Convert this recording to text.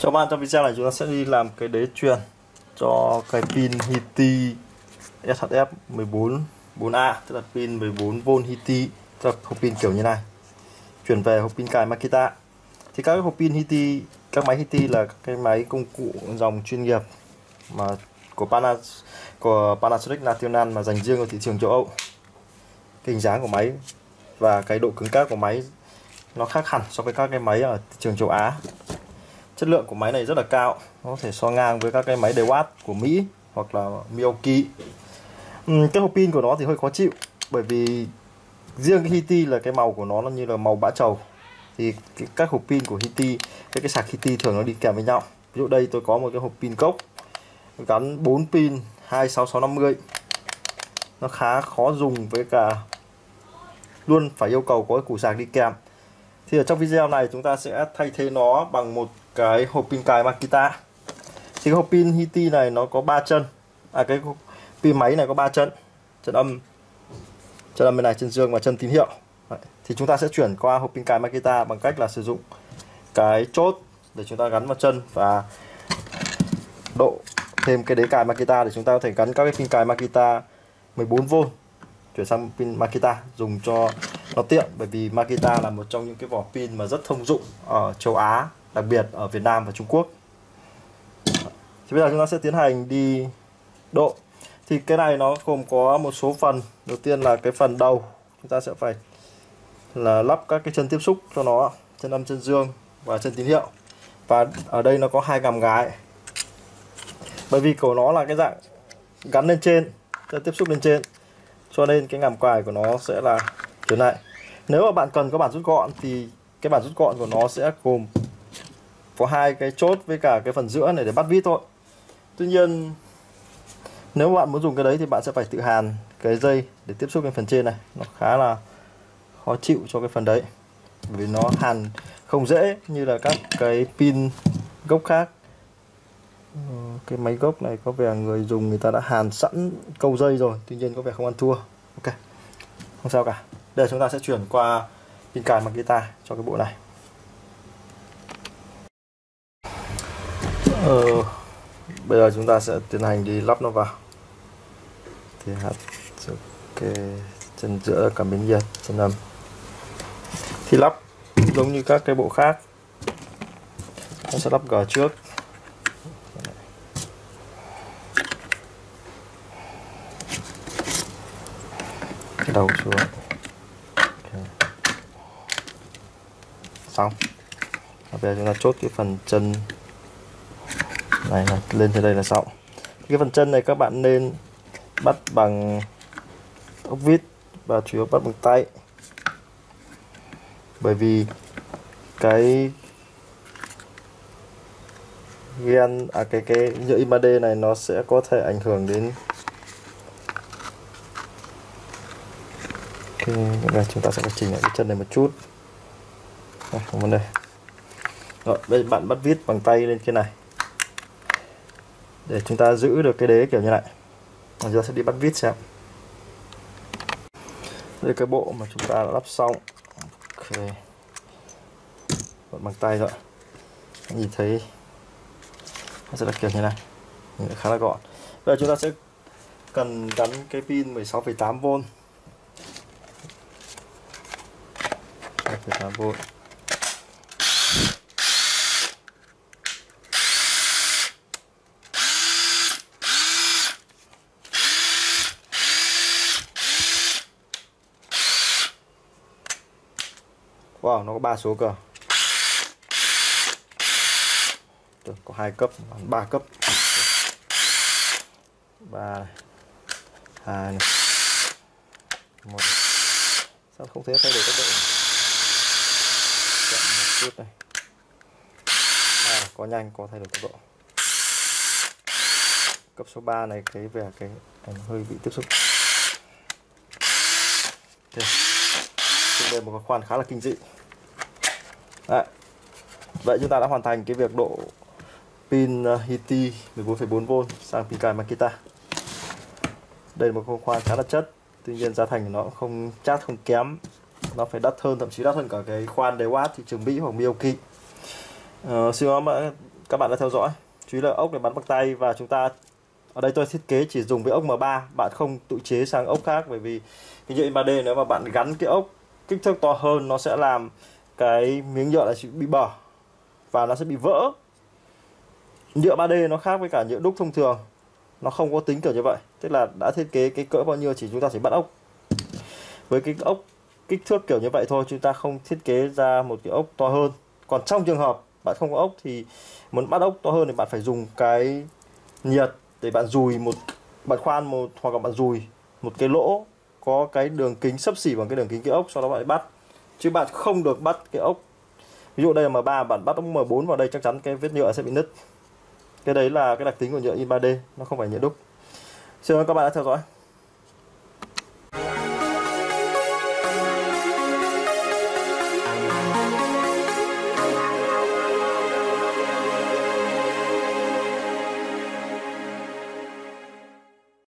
Cho bạn trong video này chúng ta sẽ đi làm cái đế truyền cho cái pin Hiti SHF 14 4A tức là pin 14V Hiti, tức là hộp pin kiểu như này. Chuyển về hộp pin cài Makita. Thì các hộp pin Hiti, các máy Hiti là các cái máy công cụ dòng chuyên nghiệp mà của Panas của Panasonic National mà dành riêng ở thị trường châu Âu. Cái hình dáng của máy và cái độ cứng cáp của máy nó khác hẳn so với các cái máy ở thị trường châu Á chất lượng của máy này rất là cao. Nó có thể so ngang với các cái máy Dewat của Mỹ hoặc là Milwaukee. Uhm, cái hộp pin của nó thì hơi khó chịu bởi vì riêng cái Hiti là cái màu của nó nó như là màu bã trầu. Thì các hộp pin của Hiti cái cái sạc Hiti thường nó đi kèm với nhau. Ví dụ đây tôi có một cái hộp pin cốc gắn 4 pin 26650 nó khá khó dùng với cả luôn phải yêu cầu có cái củ sạc đi kèm thì ở trong video này chúng ta sẽ thay thế nó bằng một cái hộp pin cài Makita. Thì cái hộp pin Hiti này nó có 3 chân. À cái pin máy này có 3 chân. Chân âm. Chân âm bên này, chân dương và chân tín hiệu. Đấy. thì chúng ta sẽ chuyển qua hộp pin cài Makita bằng cách là sử dụng cái chốt để chúng ta gắn vào chân và độ thêm cái đế cài Makita để chúng ta có thể gắn các cái pin cài Makita 14V chuyển sang pin Makita dùng cho nó tiện, bởi vì Makita là một trong những cái vỏ pin mà rất thông dụng ở châu Á, đặc biệt ở Việt Nam và Trung Quốc. Thì bây giờ chúng ta sẽ tiến hành đi độ. Thì cái này nó gồm có một số phần. Đầu tiên là cái phần đầu. Chúng ta sẽ phải là lắp các cái chân tiếp xúc cho nó chân âm, chân dương và chân tín hiệu. Và ở đây nó có hai gàm gái. Bởi vì của nó là cái dạng gắn lên trên, chân tiếp xúc lên trên, cho nên cái ngàm quài của nó sẽ là kiểu này nếu mà bạn cần có bản rút gọn thì cái bản rút gọn của nó sẽ gồm có hai cái chốt với cả cái phần giữa này để bắt vít thôi. Tuy nhiên, nếu bạn muốn dùng cái đấy thì bạn sẽ phải tự hàn cái dây để tiếp xúc cái phần trên này. Nó khá là khó chịu cho cái phần đấy vì nó hàn không dễ như là các cái pin gốc khác. Ờ, cái máy gốc này có vẻ người dùng người ta đã hàn sẵn câu dây rồi, tuy nhiên có vẻ không ăn thua. Ok, không sao cả đây chúng ta sẽ chuyển qua pin cài bằng guitar cho cái bộ này. Ờ, bây giờ chúng ta sẽ tiến hành đi lắp nó vào. Thì hạt cái chân giữa cảm biến nhiệt chân âm. Thì lắp giống như các cái bộ khác. Nó sẽ lắp gờ trước. Đầu xuống. Xong. Bây giờ chúng ta chốt cái phần chân này là lên trên đây là xong. Cái phần chân này các bạn nên bắt bằng ốc vít và chủ yếu bắt bằng tay. Bởi vì cái gen à cái cái nhựa IMAD này nó sẽ có thể ảnh hưởng đến cái đây chúng ta sẽ phải chỉnh lại cái chân này một chút đây, không vấn đề. Rồi bây giờ bạn bắt vít bằng tay lên cái này. Để chúng ta giữ được cái đế kiểu như này. Chúng giờ sẽ đi bắt vít xem. Đây cái bộ mà chúng ta đã lắp xong. Ok. Bằng tay rồi nhìn thấy. Nó sẽ là kiểu như này. Nhìn khá là gọn. Bây giờ chúng ta sẽ cần gắn cái pin 16,8V 16,8V Wow, nó có ba số cơ. Được, có hai cấp, ba cấp. ba này. 2 này. một Sao không thấy thay đổi tốc độ? Chậm một chút này. À, có nhanh, có thay đổi tốc độ. Cấp số 3 này cái về cái hơi bị tiếp xúc. Okay đây một cái khoan khá là kinh dị Đấy. vậy chúng ta đã hoàn thành cái việc độ pin HT Hiti 14,4V sang pin cài Makita. Đây là một khoan khá là chất tuy nhiên giá thành của nó không chát không kém. Nó phải đắt hơn thậm chí đắt hơn cả cái khoan Dewat thị trường Mỹ hoặc Milwaukee. Uh, xin mời các bạn đã theo dõi. Chú ý là ốc này bắn bằng tay và chúng ta ở đây tôi thiết kế chỉ dùng với ốc M3 bạn không tự chế sang ốc khác bởi vì cái nhựa in 3D nếu mà bạn gắn cái ốc kích thước to hơn nó sẽ làm cái miếng nhựa là sẽ bị bở và nó sẽ bị vỡ. Nhựa 3D nó khác với cả nhựa đúc thông thường. Nó không có tính kiểu như vậy. Tức là đã thiết kế cái cỡ bao nhiêu chỉ chúng ta chỉ bắt ốc. Với cái ốc kích thước kiểu như vậy thôi, chúng ta không thiết kế ra một cái ốc to hơn. Còn trong trường hợp bạn không có ốc thì muốn bắt ốc to hơn thì bạn phải dùng cái nhiệt để bạn dùi một, bạn khoan một hoặc là bạn dùi một cái lỗ có cái đường kính sấp xỉ bằng cái đường kính cái ốc, sau đó bạn bắt chứ bạn không được bắt cái ốc. Ví dụ đây là M3 bạn bắt ốc M4 vào đây chắc chắn cái vết nhựa sẽ bị nứt. Cái đấy là cái đặc tính của nhựa in 3D nó không phải nhựa đúc. Xin ơn các bạn đã theo dõi.